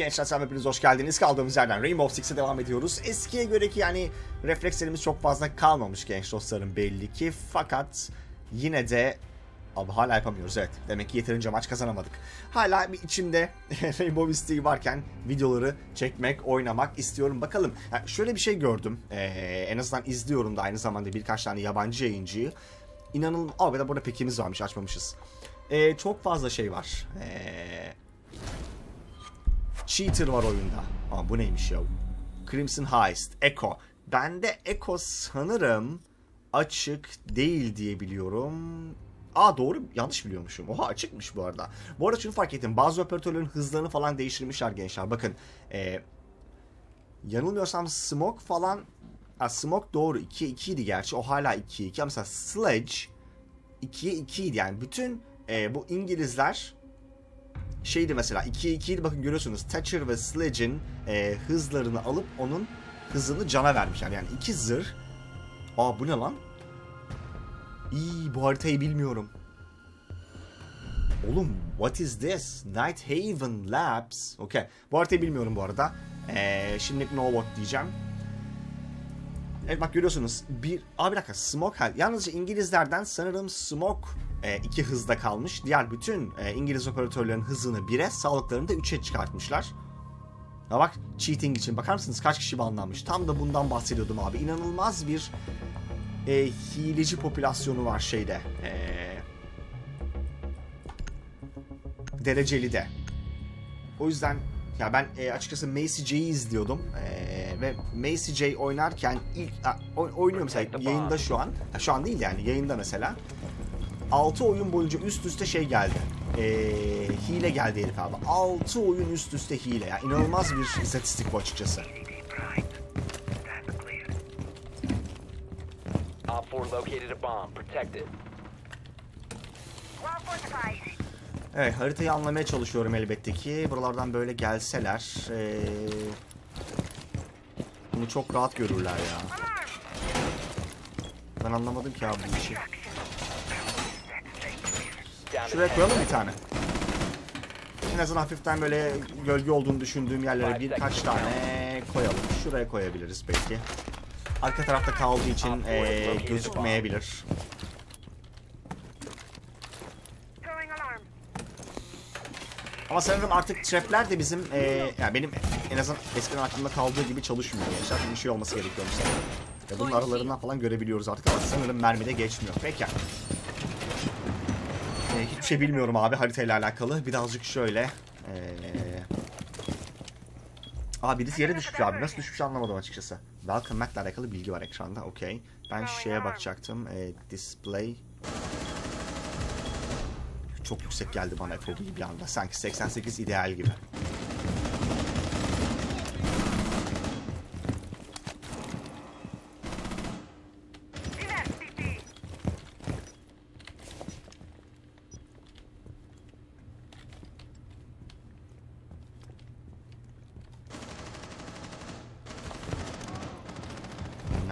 Gençler selam hepiniz hoş geldiniz. Kaldığımız yerden Rainbow Six'e devam ediyoruz. Eskiye göre ki yani reflekslerimiz çok fazla kalmamış genç dostlarım belli ki. Fakat yine de Abi hala yapamıyoruz evet. Demek ki yeterince maç kazanamadık. Hala bir içimde Rainbow isteği varken videoları çekmek, oynamak istiyorum. Bakalım. Yani şöyle bir şey gördüm. Ee, en azından izliyorum da aynı zamanda birkaç tane yabancı yayıncıyı. İnanılmaz. Aa da burada pekimiz varmış açmamışız. Ee, çok fazla şey var. Ee, Cheater var oyunda. Aa bu neymiş ya? Crimson Heist, Echo. Bende Echo sanırım açık değil diye biliyorum. Aa doğru yanlış biliyormuşum. Oha açıkmış bu arada. Bu arada şunu fark ettim. Bazı operatörlerin hızlarını falan değiştirmişler gençler. Bakın. E, yanılmıyorsam Smoke falan ha, Smoke doğru 2'ye 2 idi gerçi. O hala 2'ye 2. Ama mesela Sledge 2'ye 2 idi. Yani bütün e, bu İngilizler şeydi mesela 2'ye 2 idi. Bakın görüyorsunuz. Thatcher ve Sledge'in e, hızlarını alıp onun hızını cana vermişler. Yani iki zırh. Aa bu ne lan? İyi bu haritayı bilmiyorum. Oğlum what is this? Night Haven Labs. Okey. Bu haritayı bilmiyorum bu arada. Ee, şimdilik no what diyeceğim. Evet bak görüyorsunuz. Bir, abi bir dakika Smoke Yalnızca İngilizlerden sanırım Smoke e, iki hızda kalmış. Diğer bütün e, İngiliz operatörlerin hızını 1'e, sağlıklarını da 3'e çıkartmışlar. Ya bak cheating için bakar mısınız kaç kişi banlanmış. Tam da bundan bahsediyordum abi. İnanılmaz bir e, hileci popülasyonu var şeyde. E, dereceli de. O yüzden ya ben e, açıkçası Macy J'yi izliyordum e, ve Macy J oynarken ilk a, oynuyor mesela yayında şu an. Ha, şu an değil yani yayında mesela. 6 oyun boyunca üst üste şey geldi. E, hile geldi herif abi. 6 oyun üst üste hile. Yani inanılmaz bir istatistik bu açıkçası. Op 4 located a bomb. Protect it. Evet haritayı anlamaya çalışıyorum elbette ki. Buralardan böyle gelseler. Ee, bunu çok rahat görürler ya. Ben anlamadım ki abi bu işi. Şuraya 10 koyalım bir tane. En azından hafiften böyle gölge olduğunu düşündüğüm yerlere birkaç tane koyalım. Şuraya koyabiliriz belki. Arka tarafta kaldığı için ee, gözükmeyebilir. Ama sanırım artık trapler de bizim ee, yani benim en azından eskiden aklımda kaldığı gibi çalışmıyor gençler. Bir şey olması gerekiyormuş sanırım. Bunun aralarından falan görebiliyoruz artık ama sanırım mermide geçmiyor. Peki. Ee, hiçbir şey bilmiyorum abi haritayla alakalı. Birazcık şöyle. Ee... Aa birisi yere düşmüş abi. Nasıl düşmüş anlamadım açıkçası. Welcome Mat'le alakalı bilgi var ekranda. Okey. Ben şeye bakacaktım. Ee, display. Çok yüksek geldi bana FOV bir anda. Sanki 88 ideal gibi.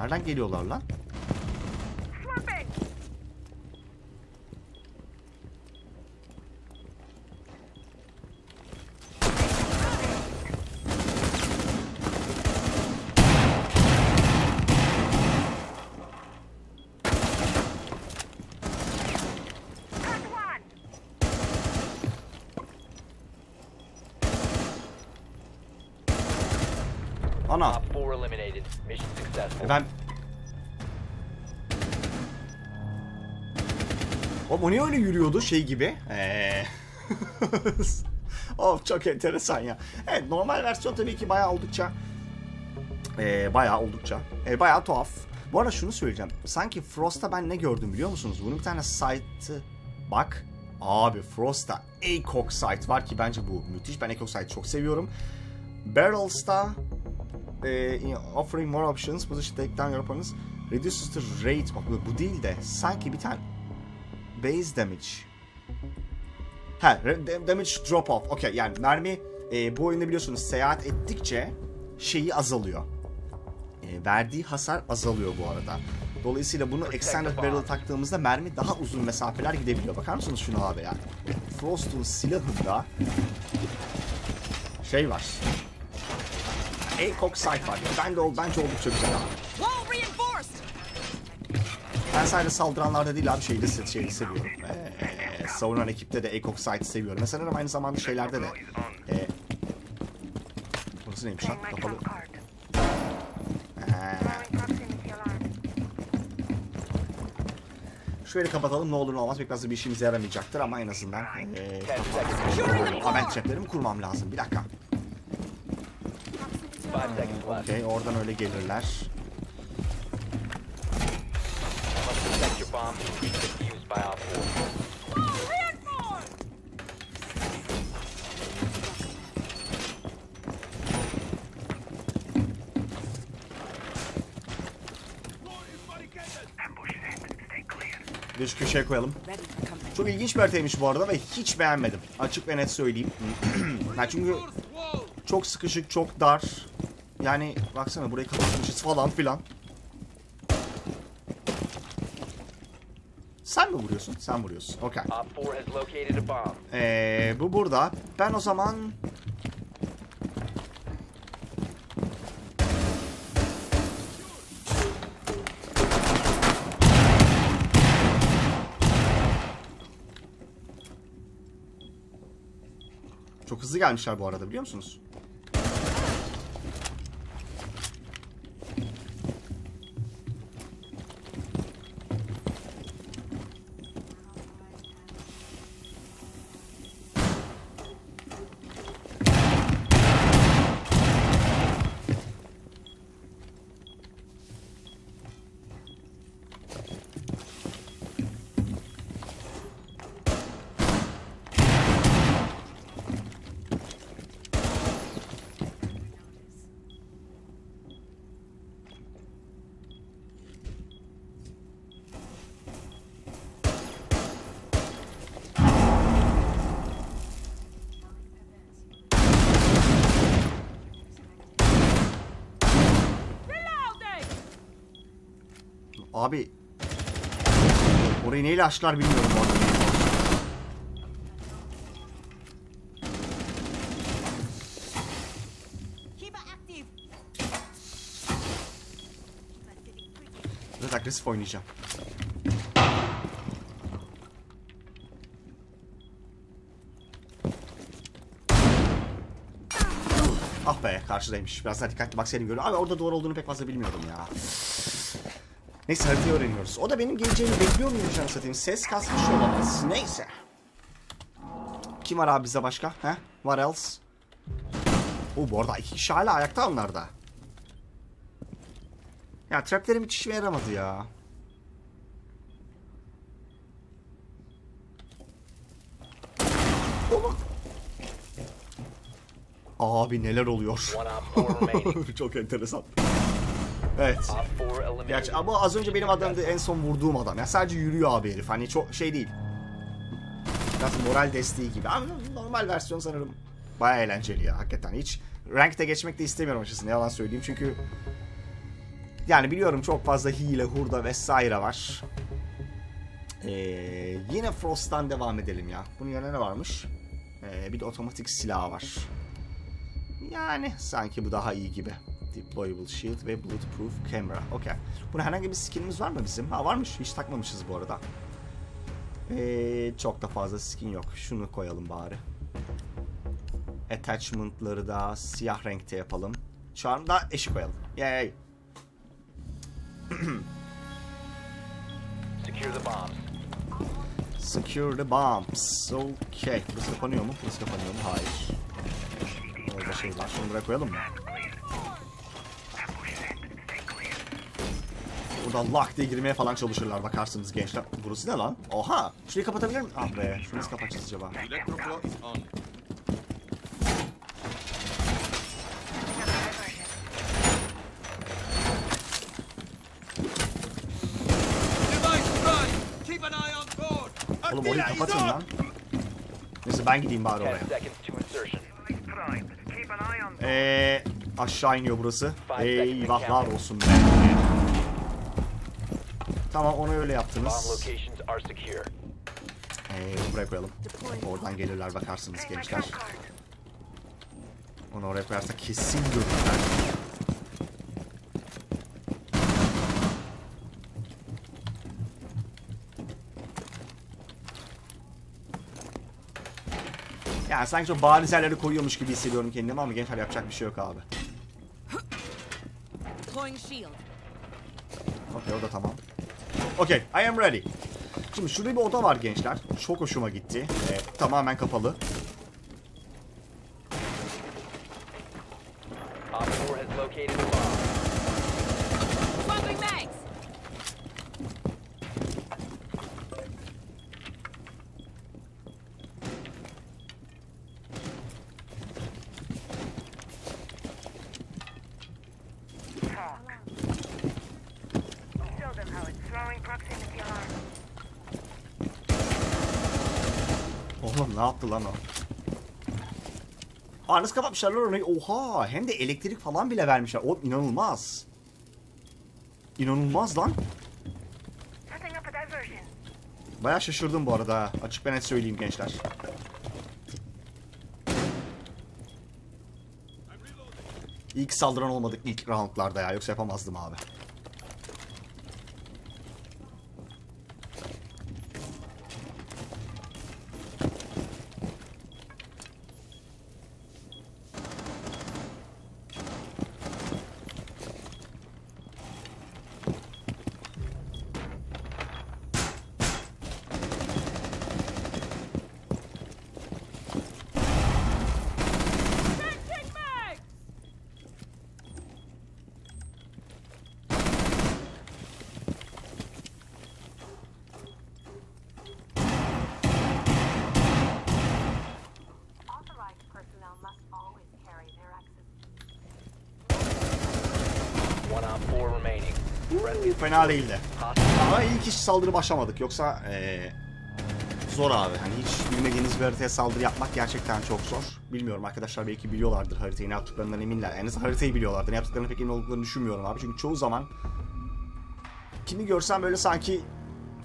Nereden geliyorlar lan? Ana. Op 4 eliminated. Mission successful. E ben... Oğlum o niye öyle yürüyordu şey gibi? Eee... of çok enteresan ya. Evet normal versiyon tabii ki bayağı oldukça... Ee, bayağı oldukça. Ee, bayağı tuhaf. Bu arada şunu söyleyeceğim. Sanki Frost'ta ben ne gördüm biliyor musunuz? Bunun bir tane site'ı... Bak. Abi Frost'ta ACOG site var ki bence bu müthiş. Ben ACOG site çok seviyorum. Barrels'ta e, offering more options, position takedown your opponents, reduces the rate. Bak bu, bu değil de sanki bir tane base damage. Ha, damage drop off. Okey yani mermi e, bu oyunda biliyorsunuz seyahat ettikçe şeyi azalıyor. E, verdiği hasar azalıyor bu arada. Dolayısıyla bunu extended barrel taktığımızda mermi daha uzun mesafeler gidebiliyor. Bakar mısınız şuna abi ya? Frost'un silahında şey var. ACOG site var. Ben de ol, bence oldukça güzel abi. Ben sadece saldıranlarda değil abi şeyi de şeyi seviyorum. Ee, savunan ekipte de ACOG site'ı seviyorum. Mesela sanırım aynı zamanda şeylerde de. Ee, burası neymiş lan? Kapalı. Ee, şöyle kapatalım ne olur ne olmaz. Pek fazla bir işimize yaramayacaktır ama en azından. Ee, Aa, ben traplerimi kurmam lazım. Bir dakika. Okey oradan öyle gelirler. Bomb being defused by Op 4. Bir köşeye koyalım. Çok ilginç bir haritaymış bu arada ve hiç beğenmedim. Açık ve net söyleyeyim. ya çünkü çok sıkışık, çok dar. Yani baksana burayı kapatmışız falan filan. Sen mi vuruyorsun? Sen vuruyorsun. Okey. Op 4 has located a bomb. Ee, bu burada. Ben o zaman... Çok hızlı gelmişler bu arada biliyor musunuz? Abi Orayı neyle açtılar bilmiyorum bu arada. Biraz agresif oynayacağım. Ah be karşıdaymış. Biraz daha dikkatli bak seni görüyor. Abi orada doğru olduğunu pek fazla bilmiyorum ya. Neyse haritayı öğreniyoruz. O da benim geleceğimi bekliyor muymuş anasını satayım? Ses kasmış olamaz. Neyse. Kim var abi bize başka? He? What else? O bu arada iki kişi hala ayakta onlarda. Ya traplerim hiç işime yaramadı ya. Oğlum. Abi neler oluyor? One Op 4 remaining. Çok enteresan. Evet. Op 4 eliminated. Gerçi ama az önce benim adamdı en son vurduğum adam. Ya sadece yürüyor abi herif. Hani çok şey değil. Biraz moral desteği gibi. Ama normal versiyon sanırım baya eğlenceli ya hakikaten. Hiç rankte geçmek de istemiyorum açıkçası ne yalan söyleyeyim. Çünkü yani biliyorum çok fazla hile, hurda vesaire var. Ee, yine Frost'tan devam edelim ya. Bunun yanına ne varmış? Ee, bir de otomatik silah var. Yani sanki bu daha iyi gibi. Deployable shield ve bulletproof camera. Okey. Buna herhangi bir skinimiz var mı bizim? Ha varmış. Hiç takmamışız bu arada. Ee, çok da fazla skin yok. Şunu koyalım bari. Attachment'ları da siyah renkte yapalım. Charm da eşi koyalım. Yay. Secure the bombs. Secure the bombs. Okay. Burası kapanıyor mu? Burası kapanıyor mu? Hayır. Orada şey var. Buraya koyalım mı? Buradan lock diye girmeye falan çalışırlar bakarsınız gençler. Burası ne lan? Oha! Şurayı kapatabilir miyim? Ah be. Şunu nasıl kapatacağız acaba? Oğlum orayı kapatın lan. Neyse ben gideyim bari 10 oraya. Eee aşağı iniyor burası. Eyvahlar olsun be. Tamam onu öyle yaptınız. Ee, buraya koyalım. Oradan gelirler bakarsınız gençler. Onu oraya koyarsa kesin görürler. Yani sanki çok bariz yerlere koyuyormuş gibi hissediyorum kendimi ama gençler yapacak bir şey yok abi. Okey o da tamam. Okey I am ready. Şimdi şurada bir oda var gençler. Çok hoşuma gitti. Ee, tamamen kapalı. Op 4 has located a bomb. Swapping mags. Talk. Show them how it's throwing proximity alarm. Yaptı lan o? Nasıl kapatmışlar lan orayı? Oha hem de elektrik falan bile vermişler. Oğlum inanılmaz. İnanılmaz lan. Baya şaşırdım bu arada. Açık ben net söyleyeyim gençler. İlk saldıran olmadık ilk roundlarda ya. Yoksa yapamazdım abi. Friendly Fena değildi. Ama ilk hiç saldırı başlamadık. Yoksa eee, zor abi. Hani hiç bilmediğiniz bir haritaya saldırı yapmak gerçekten çok zor. Bilmiyorum arkadaşlar belki biliyorlardır haritayı ne yaptıklarından eminler. En azından haritayı biliyorlardır. Ne yaptıklarını pek emin olduklarını düşünmüyorum abi. Çünkü çoğu zaman kimi görsem böyle sanki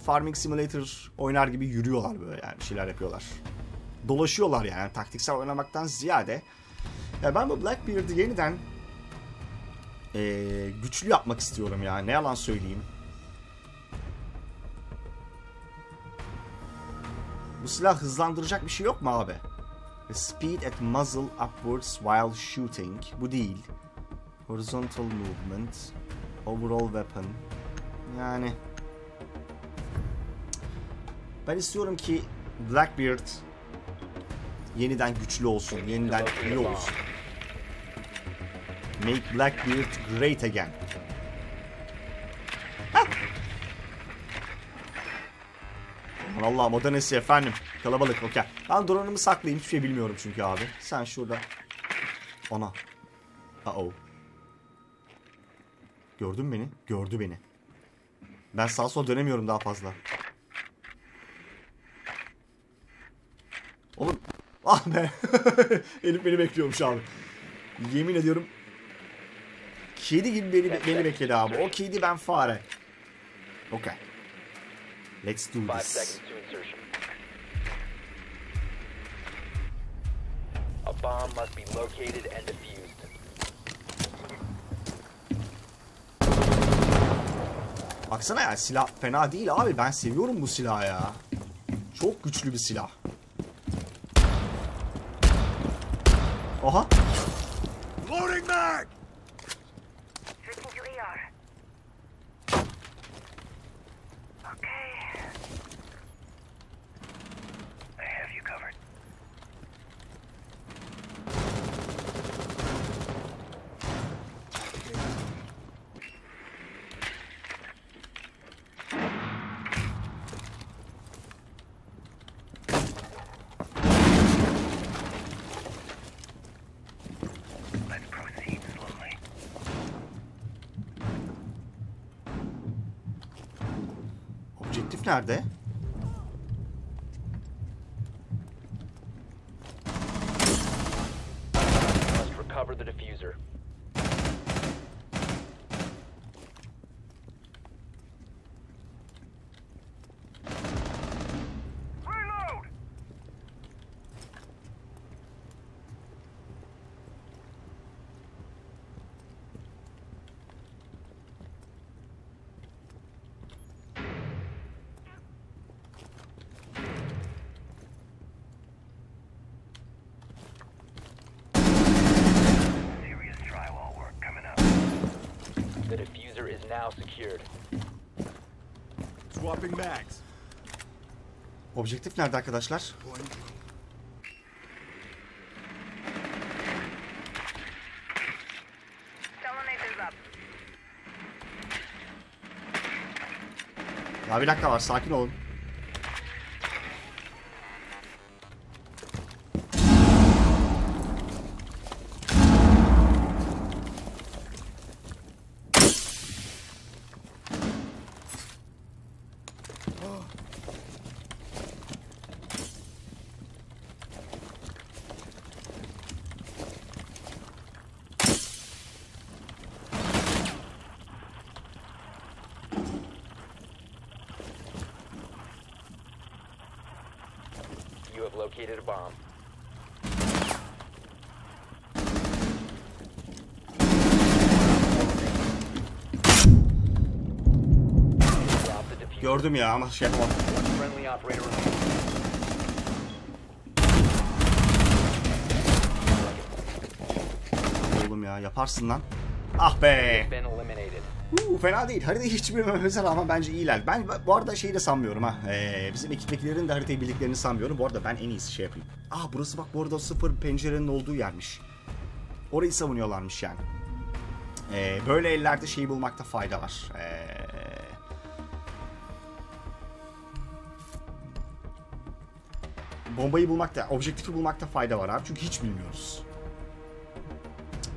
Farming Simulator oynar gibi yürüyorlar böyle yani bir şeyler yapıyorlar. Dolaşıyorlar yani taktiksel oynamaktan ziyade. Ya ben bu Blackbeard'ı yeniden eee, güçlü yapmak istiyorum ya. Ne yalan söyleyeyim. Bu silah hızlandıracak bir şey yok mu abi? Speed at muzzle upwards while shooting. Bu değil. Horizontal movement. Overall weapon. Yani... Ben istiyorum ki Blackbeard yeniden güçlü olsun. Yeniden iyi olsun. Make Blackbeard great again. Aman Allah'ım o da nesi efendim. Kalabalık okey. Ben drone'umu saklayayım hiçbir şey bilmiyorum çünkü abi. Sen şurada. Ona. Uh oh. Gördün beni? Gördü beni. Ben sağa sola dönemiyorum daha fazla. Oğlum. Ah be. Elif beni bekliyormuş abi. Yemin ediyorum. Kedi gibi beni, beni bekledi abi. O kedi ben fare. Okay. Let's do 5 this. A bomb must be located and defused. Baksana ya silah fena değil abi. Ben seviyorum bu silahı ya. Çok güçlü bir silah. Aha. Loading mag! Switching to ER. Okay. I have you covered. Let's proceed slowly. Nerede? Must recover the diffuser. Reload! The diffuser is now secured. Swapping mags. Objektif nerede arkadaşlar? Ya bir dakika var sakin olun. Have located a bomb. Gördüm ya ama şey yapamadım. Oğlum ya yaparsın lan. Ah be. Uuu, fena değil. Haritayı hiç bilmememize rağmen bence iyiler. Ben bu arada şeyi de sanmıyorum ha. Ee, bizim ekiptekilerin de haritayı bildiklerini sanmıyorum. Bu arada ben en iyisi şey yapayım. Aa burası bak bu arada sıfır pencerenin olduğu yermiş. Orayı savunuyorlarmış yani. Ee, böyle ellerde şeyi bulmakta fayda var. Ee, bombayı bulmakta, objektifi bulmakta fayda var abi. Çünkü hiç bilmiyoruz.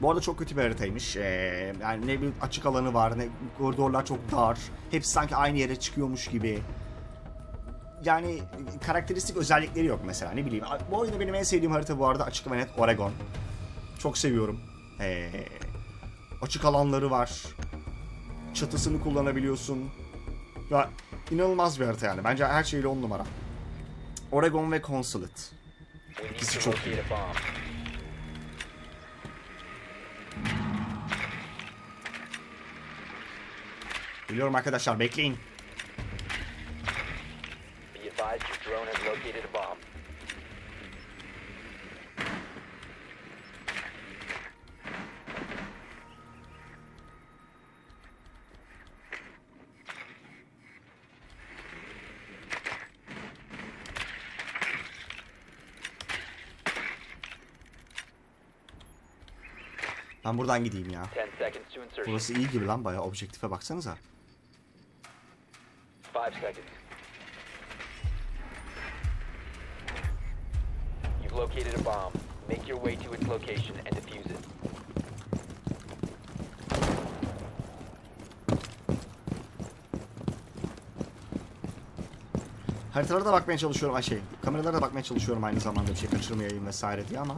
Bu arada çok kötü bir haritaymış. Ee, yani ne bir açık alanı var, ne koridorlar çok dar. Hepsi sanki aynı yere çıkıyormuş gibi. Yani karakteristik özellikleri yok mesela ne bileyim. Bu oyunda benim en sevdiğim harita bu arada açık ve net Oregon. Çok seviyorum. Ee, açık alanları var. Çatısını kullanabiliyorsun. Ya inanılmaz bir harita yani. Bence her şeyle on numara. Oregon ve Consulate. İkisi çok iyi. Located a bomb. Ben buradan gideyim ya. 10 seconds to insertion. Burası iyi gibi lan bayağı objektife baksanıza. 5 seconds. You've located a bomb. Make your way to its location and defuse it. Haritalara da bakmaya çalışıyorum. Ay şey, kameralara da bakmaya çalışıyorum aynı zamanda şey kaçırmayayım vesaire diye ama.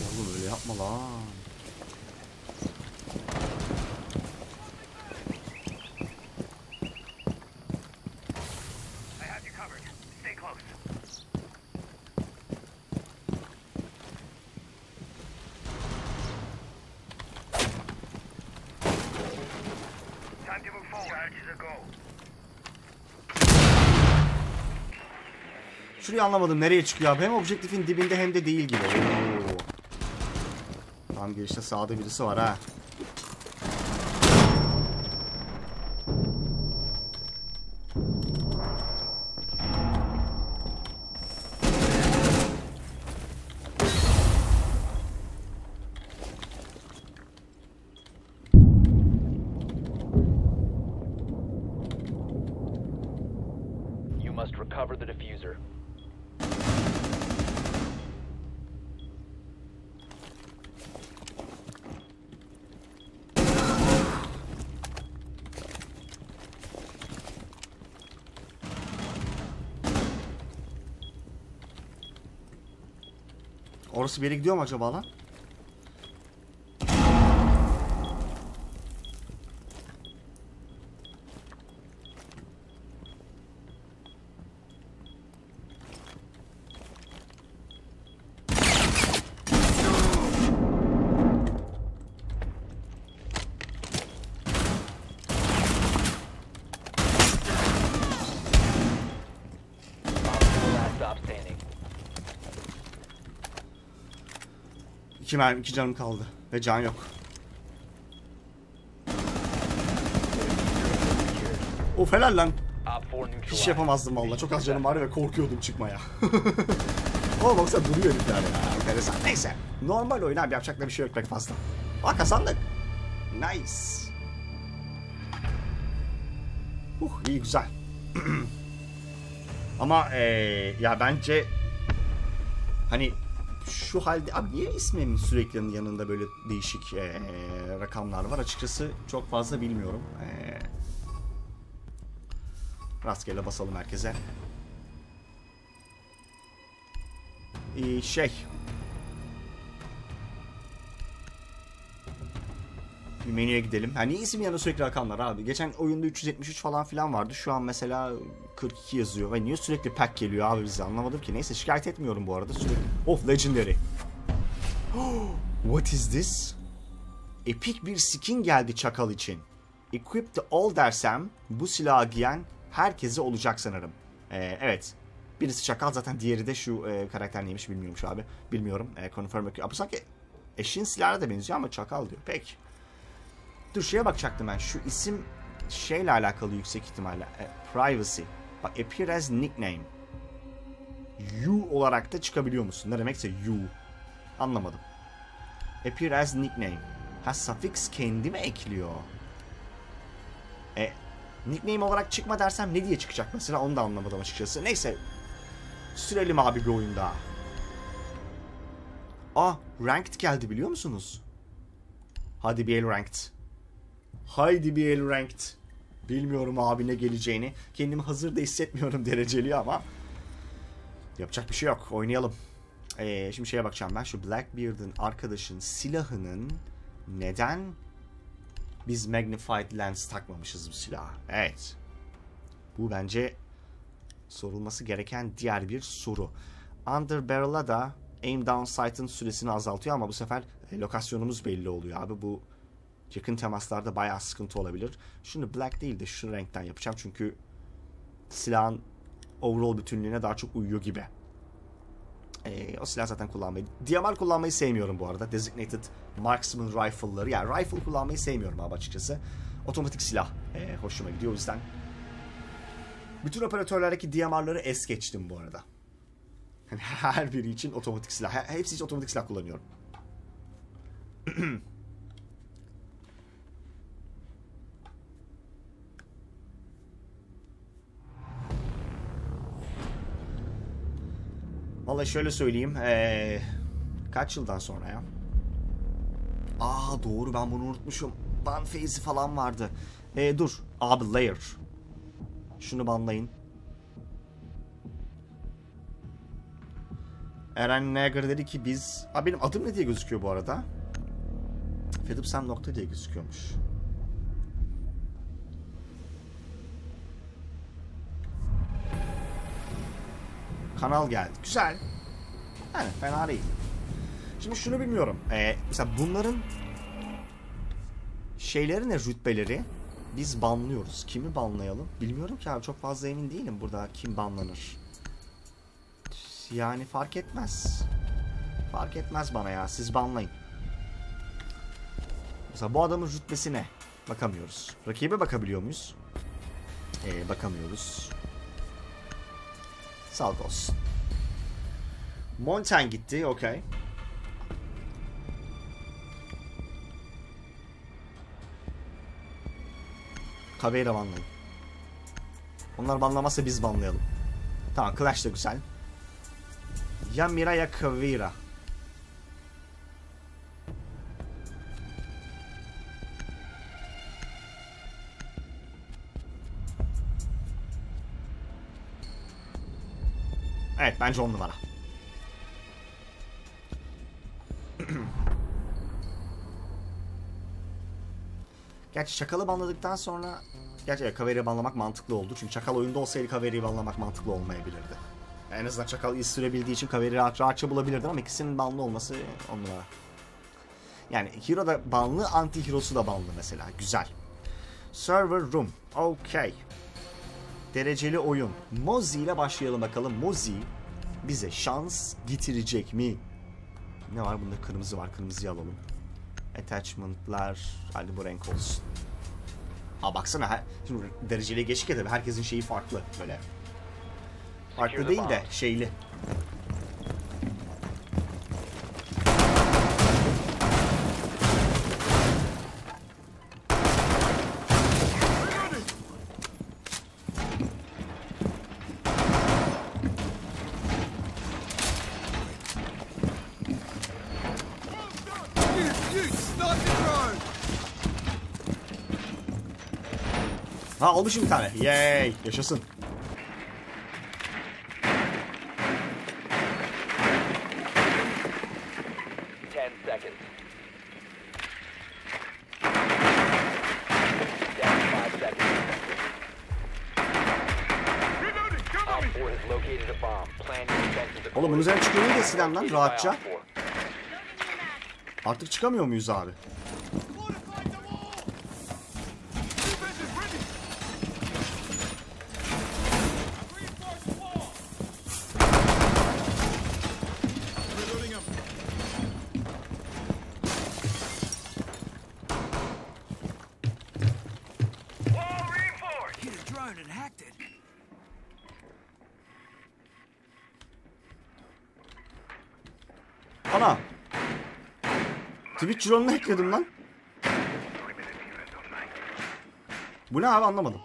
Oğlum öyle yapma lan. I have you covered. Stay close. Time to move forward. Charges a go. Şurayı anlamadım nereye çıkıyor abi? Hem objektifin dibinde hem de değil gibi. Oo. Tam girişte sağda birisi var ha. You must recover the diffuser. Orası bir yere gidiyor mu acaba lan? İki, mermi, iki canım kaldı. Ve can yok. Of helal lan. Op 4 Hiç yapamazdım valla. Çok az canım vardı ve korkuyordum çıkmaya. Ama baksana duruyor herifler ya. Enteresan. Neyse. Normal oyun abi yapacak da bir şey yok pek fazla. Aa kazandık. Nice. Uh iyi güzel. Ama eee ya bence hani şu halde abi niye ismimin sürekli yanında böyle değişik eee, rakamlar var açıkçası çok fazla bilmiyorum. Eee Rastgele basalım herkese. Ee, şey. Bir menüye gidelim. Hani isim yanı sürekli rakamlar abi. Geçen oyunda 373 falan filan vardı. Şu an mesela 42 yazıyor. Ve niye sürekli pack geliyor abi bize anlamadım ki. Neyse şikayet etmiyorum bu arada. Sürekli... Of legendary. What is this? Epik bir skin geldi çakal için. Equip the all dersem bu silahı giyen herkese olacak sanırım. Ee, evet. Birisi çakal zaten diğeri de şu e, karakter neymiş bilmiyorum şu abi. Bilmiyorum. E, confirm Abi sanki eşin silahına da benziyor ama çakal diyor. Peki. Dur şeye bakacaktım ben. Şu isim şeyle alakalı yüksek ihtimalle. E, privacy. Bak appear as nickname. You olarak da çıkabiliyor musun? Ne demekse you. Anlamadım. Appear as nickname. Ha suffix kendi mi ekliyor? E, nickname olarak çıkma dersem ne diye çıkacak mesela onu da anlamadım açıkçası. Neyse. Sürelim abi bir oyun daha. Aa ranked geldi biliyor musunuz? Hadi bir el ranked. Haydi bir el ranked. Bilmiyorum abi ne geleceğini. Kendimi hazır da hissetmiyorum dereceli ama. Yapacak bir şey yok. Oynayalım. Ee, şimdi şeye bakacağım ben. Şu Blackbeard'ın arkadaşın silahının neden biz magnified lens takmamışız bu silaha? Evet. Bu bence sorulması gereken diğer bir soru. Under Barrel'a da aim down sight'ın süresini azaltıyor ama bu sefer lokasyonumuz belli oluyor abi. Bu yakın temaslarda bayağı sıkıntı olabilir. Şunu black değil de şu renkten yapacağım çünkü silahın overall bütünlüğüne daha çok uyuyor gibi. Ee, o silah zaten kullanmayı. DMR kullanmayı sevmiyorum bu arada. Designated Marksman Rifle'ları. Yani rifle kullanmayı sevmiyorum abi açıkçası. Otomatik silah ee, hoşuma gidiyor o yüzden. Bütün operatörlerdeki DMR'ları es geçtim bu arada. Yani her biri için otomatik silah. He- Hepsi için otomatik silah kullanıyorum. Vallahi şöyle söyleyeyim. Ee, kaç yıldan sonra ya? Aa doğru ben bunu unutmuşum. Ban phase'i falan vardı. Ee, dur. Abi layer. Şunu banlayın. Eren Neger dedi ki biz... Aa, benim adım ne diye gözüküyor bu arada? Fedipsem nokta diye gözüküyormuş. Kanal geldi. Güzel. Yani fena değil. Şimdi şunu bilmiyorum. Ee, mesela bunların şeyleri ne rütbeleri biz banlıyoruz. Kimi banlayalım? Bilmiyorum ki abi çok fazla emin değilim burada kim banlanır. Yani fark etmez. Fark etmez bana ya siz banlayın. Mesela bu adamın rütbesi ne? Bakamıyoruz. Rakibe bakabiliyor muyuz? Ee, bakamıyoruz. Sağlık olsun. Monten gitti, okey. Caveira banlayın. Onlar banlamazsa biz banlayalım. Tamam, Clash da güzel. Ya Mira ya Caveira. Evet bence on numara. Gerçi Çakal'ı banladıktan sonra... Gerçi evet, Kaveri'yi banlamak mantıklı oldu. Çünkü Çakal oyunda olsaydı Kaveri'yi banlamak mantıklı olmayabilirdi. En azından Çakal iz sürebildiği için Kaveri rahat, rahatça bulabilirdi ama ikisinin banlı olması on numara. Yani Hero da banlı, anti Hero'su da banlı mesela. Güzel. Server Room. Okay. Dereceli oyun. Mozi ile başlayalım bakalım. Mozi bize şans getirecek mi? Ne var? Bunda kırmızı var. Kırmızıyı alalım. Attachment'lar. Hadi bu renk olsun. Aa baksana. Her, şimdi dereceli geçik ya tabii. Herkesin şeyi farklı. Böyle. Farklı değil de şeyli. A bomb. Plan your defenses Oğlum bunun üzerine çıkıyor muydu eskiden lan rahatça? Op 4. Artık çıkamıyor muyuz abi? Twitch drone'unu ekledim lan. Bu ne abi anlamadım.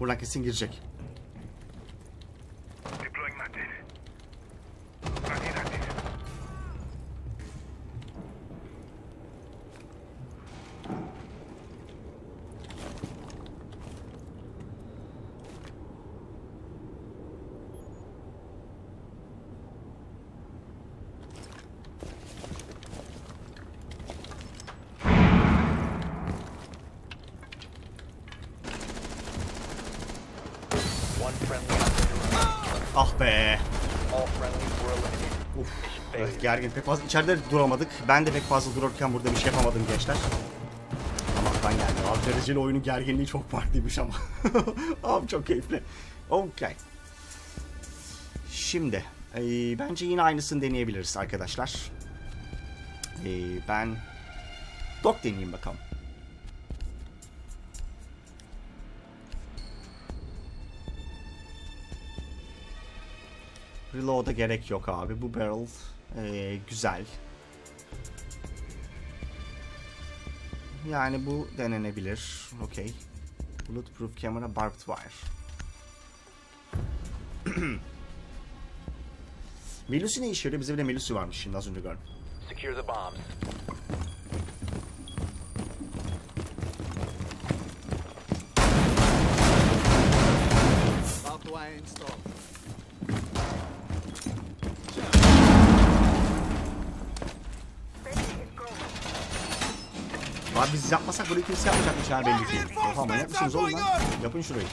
Buradan kesin girecek. Deploying magnet. Magnet active. One friendly operator. Ah be. All friendlies were eliminated. Uf. Mission Evet, failure. Gergin. Pek fazla içeride duramadık. Ben de pek fazla dururken burada bir şey yapamadım gençler. Allah'tan geldi. Abi dereceli oyunun gerginliği çok farklıymış ama. Abi çok keyifli. Okey. Şimdi e, bence yine aynısını deneyebiliriz arkadaşlar. E, ben Dok deneyeyim bakalım. Reload'a gerek yok abi. Bu barrel e, güzel. Yani bu denenebilir. Okey. Bulletproof camera barbed wire. Melusi ne işe yarıyor? Bize bir de Melusi varmış şimdi az önce gördüm. Secure the bombs. Barbed wire installed. Biz yapmasak burayı kimse yapmayacakmış yani belli ki. Oha manyak mısınız oğlum lan? Yapın şurayı.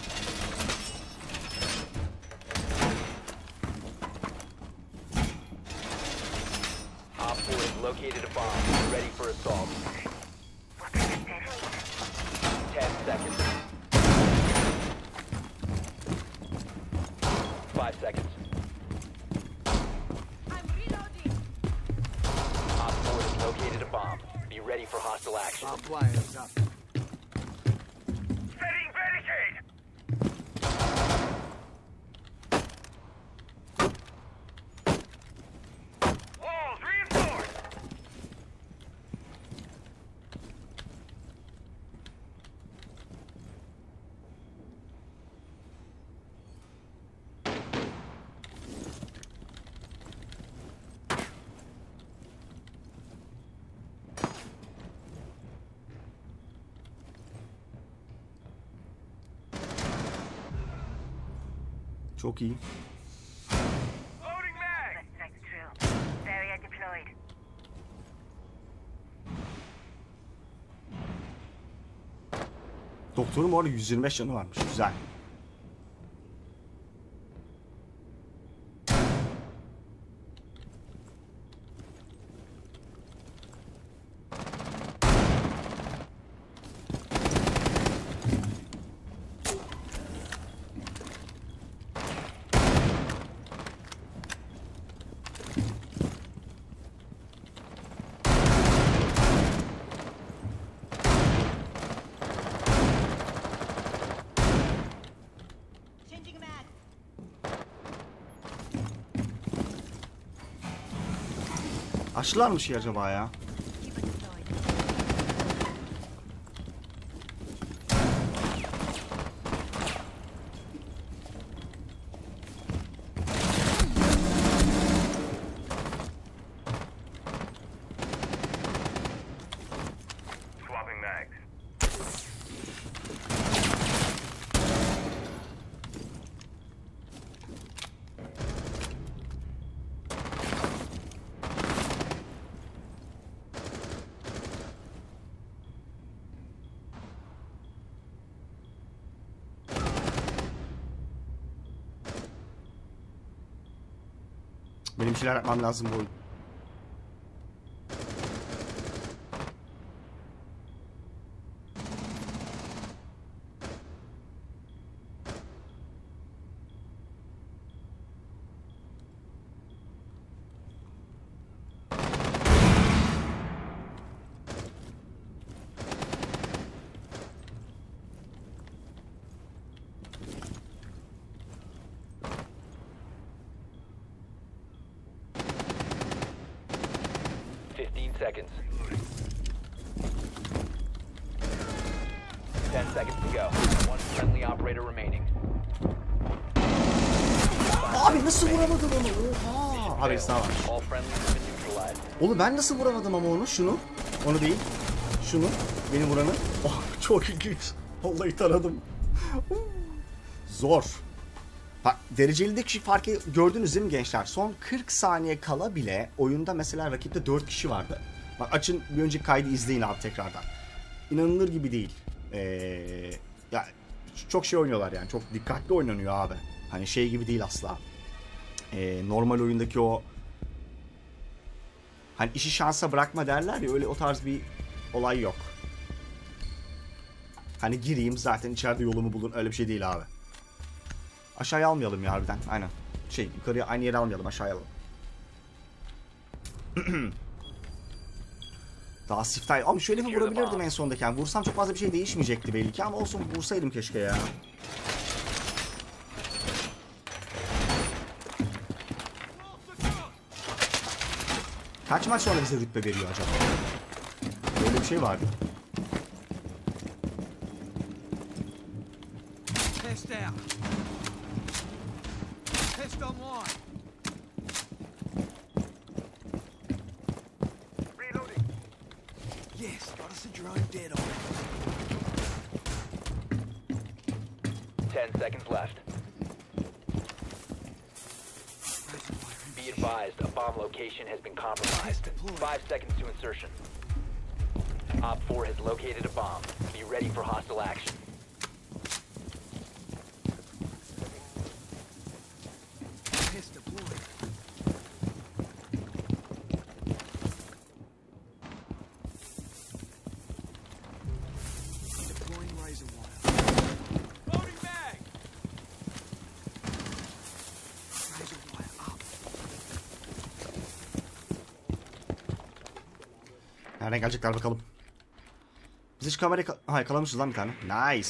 Op 4 has located a bomb. Be ready for assault. Ten seconds. Five seconds. I'm reloading. Op 4 has located a bomb. Be ready for hostile action. Barbed wire is up. Çok iyi. Doktorun bu arada 125 canı varmış. Güzel. Aşılar mı şey acaba ya? Benim şeyler yapmam lazım bu oyun. Fifteen seconds. Ten seconds to go. One friendly operator remaining. Abi nasıl vuramadım onu? Sağ var. Oğlum ben nasıl vuramadım ama onu? Şunu. Onu değil. Şunu. Beni vuranı. Oh, çok ilginç. Vallahi taradım. Zor. Bak derecelideki farkı gördünüz değil mi gençler? Son 40 saniye kala bile oyunda mesela rakipte 4 kişi vardı. Bak açın bir önceki kaydı izleyin abi tekrardan. İnanılır gibi değil. Ee, ya çok şey oynuyorlar yani. Çok dikkatli oynanıyor abi. Hani şey gibi değil asla. Ee, normal oyundaki o Hani işi şansa bırakma derler ya öyle o tarz bir olay yok. Hani gireyim zaten içeride yolumu bulun öyle bir şey değil abi. Aşağıya almayalım ya harbiden aynen. Şey yukarıya aynı yere almayalım aşağıya alalım. Daha siftay. Ama şöyle bir vurabilirdim en sondaki. Yani vursam çok fazla bir şey değişmeyecekti belli ki ama olsun vursaydım keşke ya. Kaç maç sonra bize rütbe veriyor acaba? Böyle bir şey vardı. Insertion. Nereden gelecekler bakalım. Biz hiç kamerayı... Ka ha yakalamışız lan bir tane. Nice.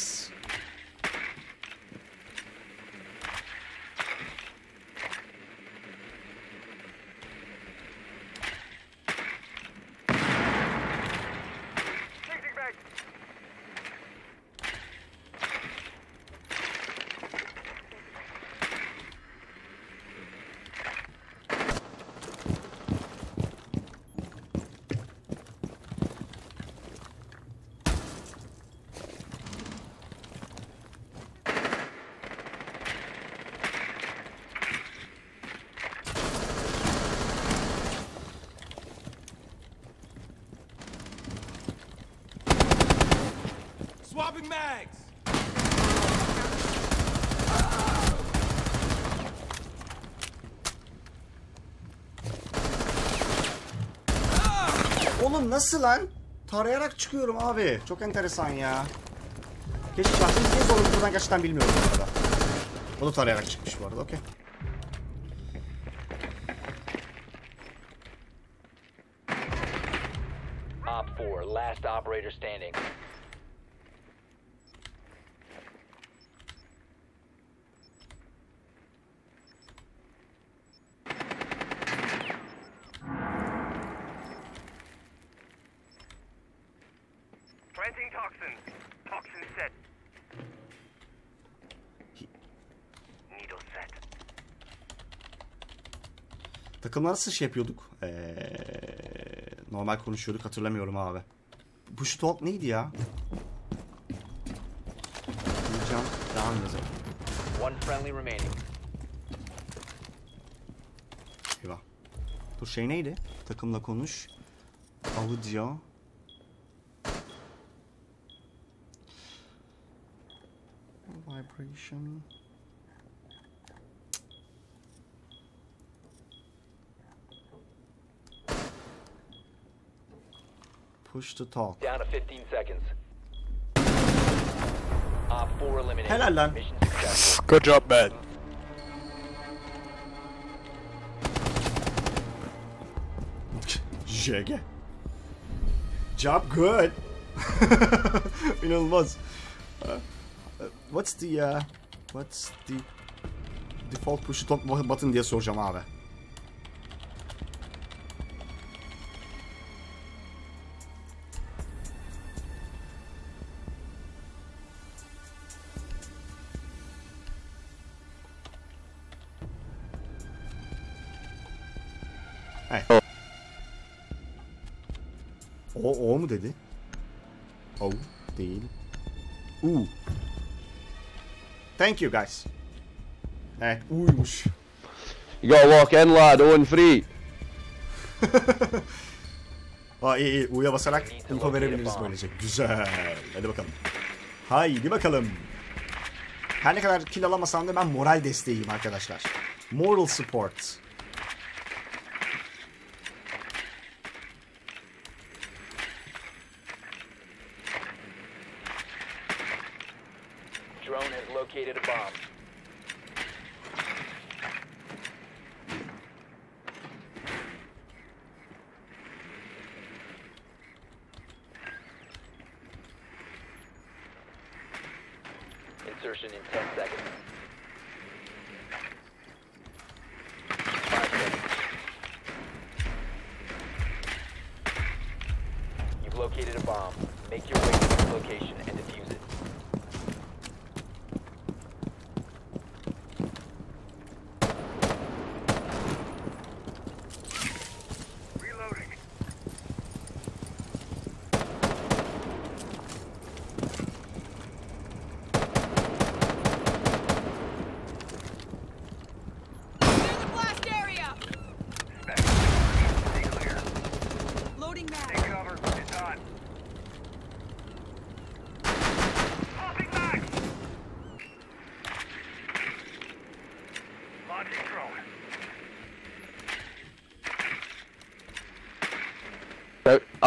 Nasıl lan? Tarayarak çıkıyorum abi. Çok enteresan ya. Keşke şahsınız niye zorlu buradan gerçekten bilmiyorum bu arada. O da tarayarak çıkmış bu arada. Okey. Op 4, last operator standing. Takımlar nasıl şey yapıyorduk? Ee, normal konuşuyorduk hatırlamıyorum abi. Push talk neydi ya? Diyeceğim. Devam yazalım. One friendly remaining. Eyvah. Dur şey neydi? Takımla konuş. Audio. Vibration. Push to talk. Down to 15 seconds. Op 4 eliminated. Helal lan. Mission successful. Good job, man. JG. Job good. İnanılmaz. Uh, uh, what's the uh, what's the default push to talk button diye soracağım abi. O, o mu dedi? O değil. U. Thank you guys. Evet, U'ymuş. You gotta walk in, lad. Owen free. Aa iyi iyi. U'ya basarak info verebiliriz böylece. Güzel. Hadi bakalım. Haydi bakalım. Her ne kadar kill alamasam da ben moral desteğiyim arkadaşlar. Moral support. Located a bomb. Make your way to this location and defuse it.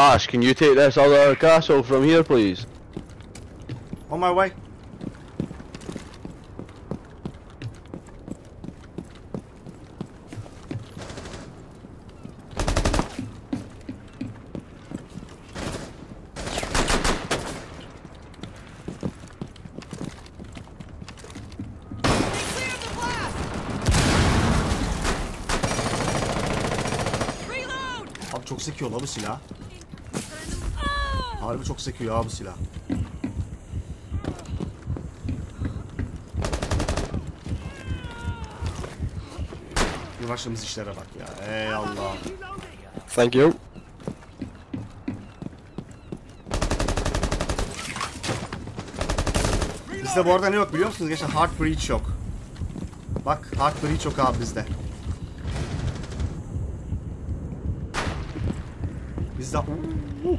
Ash, can you take this other castle from here, please? On my way. They cleared the blast! Reload! Abi çok sekiyor la bu silah. Harbi çok sekiyor abi silah. Bir başladığımız işlere bak ya. Ey Allah. Thank you. Bizde bu arada ne yok biliyor musunuz? Geçen Hard Breach yok. Bak Hard Breach yok abi bizde. Bizde... Uh.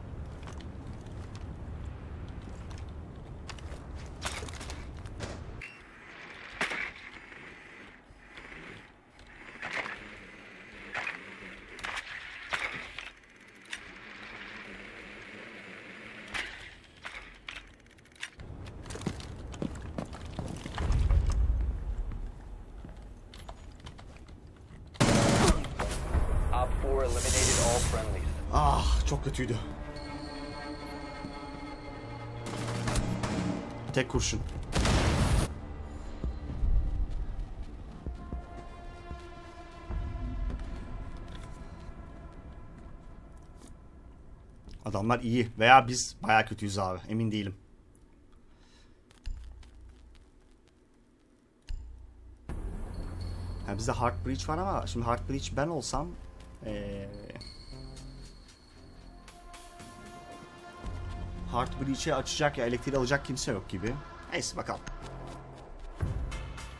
Kurşun. Adamlar iyi veya biz baya kötüyüz abi emin değilim. Ha bizde Heart Breach var ama şimdi Heart Breach ben olsam ee, Heart Breach'i açacak ya elektriği alacak kimse yok gibi. Neyse bakalım.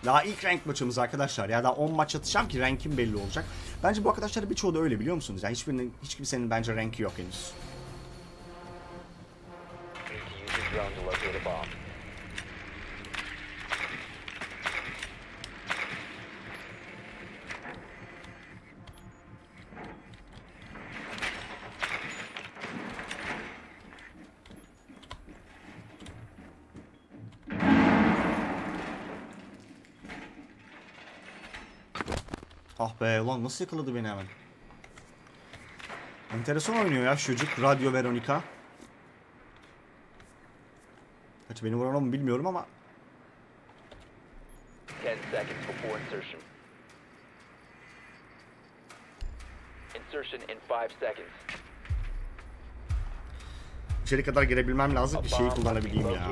Daha ilk rank maçımız arkadaşlar. Ya daha 10 maç atacağım ki rankim belli olacak. Bence bu arkadaşların birçoğu da öyle biliyor musunuz? Yani hiçbirinin, hiç kimsenin bence ranki yok henüz. Need to use your drone to locate a bomb. Ah be ulan nasıl yakaladı beni hemen. Enteresan oynuyor ya şu çocuk. Radyo Veronica. Kaç beni vuran mu bilmiyorum ama 10 seconds before insertion. Insertion in 5 seconds. içeri kadar girebilmem lazım ki şeyi kullanabileyim ya.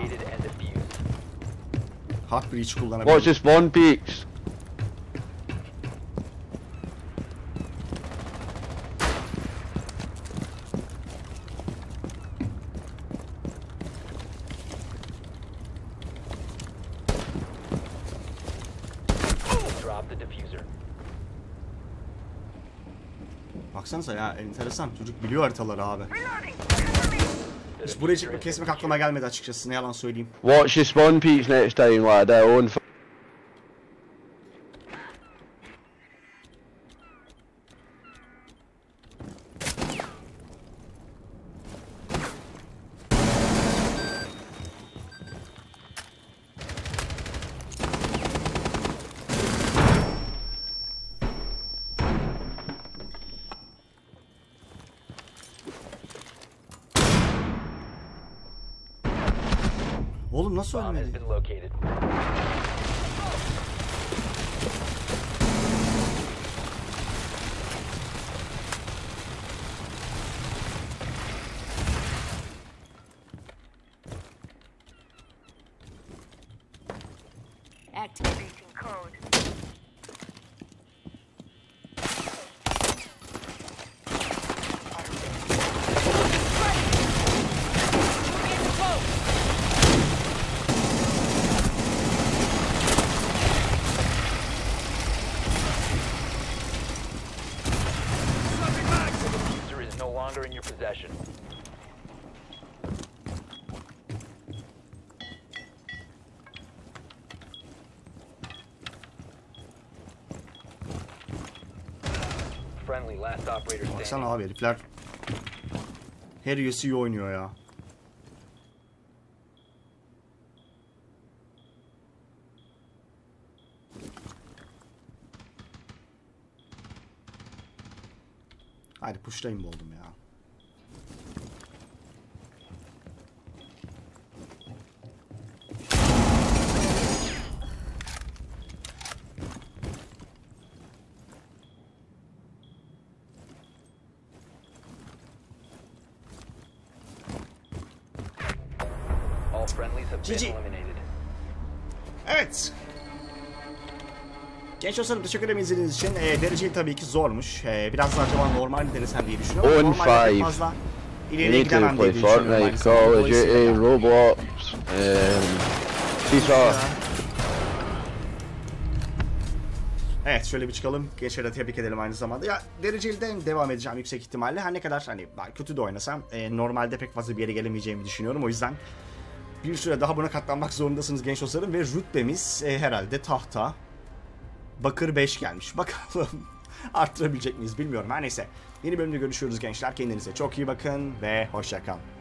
Heart Breach Watch kullanabileyim. the spawn peaks. Drop the diffuser. Baksanıza ya enteresan. Çocuk biliyor haritaları abi. Hiç buraya has kesmek aklıma gelmedi açıkçası ne yalan söyleyeyim. Watch the spawn peaks next time, like their own. Has been located. Baksana abi herifler. Her üyesi iyi oynuyor ya. Hadi pushlayın oldum ya. dostlarım teşekkür ederim izlediğiniz için. Ee, e, dereceli tabii ki zormuş. E, biraz daha acaba normal mi denesem diye düşünüyorum. Ama normalde fazla ileriye gidemem diye düşünüyorum. Fortnite, Call of Duty, Roblox, um, FIFA. Evet şöyle bir çıkalım. Gençlere de tebrik edelim aynı zamanda. Ya dereceli dereceliden devam edeceğim yüksek ihtimalle. Her ne kadar hani kötü de oynasam e, normalde pek fazla bir yere gelemeyeceğimi düşünüyorum. O yüzden bir süre daha buna katlanmak zorundasınız genç dostlarım. Ve rütbemiz e, herhalde tahta. Bakır 5 gelmiş. Bakalım arttırabilecek miyiz bilmiyorum. Her neyse. Yeni bölümde görüşürüz gençler. Kendinize çok iyi bakın ve hoşçakalın.